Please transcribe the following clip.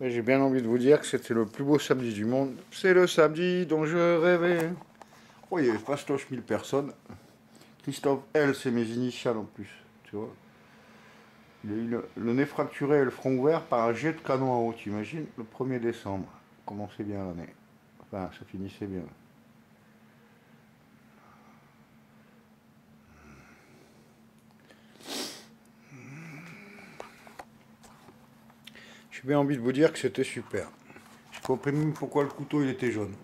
J'ai bien envie de vous dire que c'était le plus beau samedi du monde. C'est le samedi dont je rêvais. Oh, il y avait fastoche 1000 personnes. Christophe L, c'est mes initiales en plus. Tu vois. Il a eu le, nez fracturé et le front ouvert par un jet de canon en haut, tu imagines Le 1er décembre. Commençait bien l'année. Enfin, ça finissait bien. J'ai bien envie de vous dire que c'était super. J'ai compris même pourquoi le couteau il était jaune.